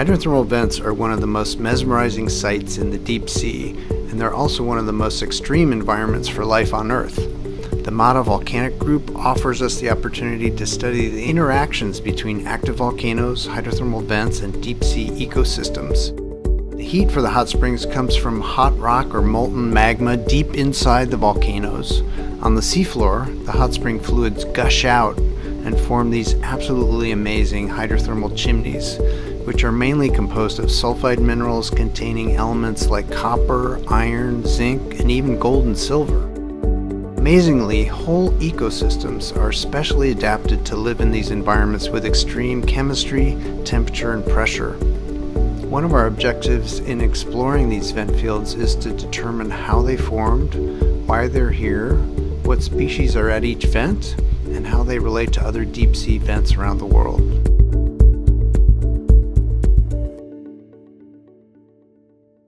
Hydrothermal vents are one of the most mesmerizing sights in the deep sea, and they're also one of the most extreme environments for life on Earth. The Mata Volcanic Group offers us the opportunity to study the interactions between active volcanoes, hydrothermal vents, and deep sea ecosystems. The heat for the hot springs comes from hot rock or molten magma deep inside the volcanoes. On the seafloor, the hot spring fluids gush out and form these absolutely amazing hydrothermal chimneys, which are mainly composed of sulfide minerals containing elements like copper, iron, zinc, and even gold and silver. Amazingly, whole ecosystems are specially adapted to live in these environments with extreme chemistry, temperature, and pressure. One of our objectives in exploring these vent fields is to determine how they formed, why they're here, what species are at each vent, and how they relate to other deep sea vents around the world.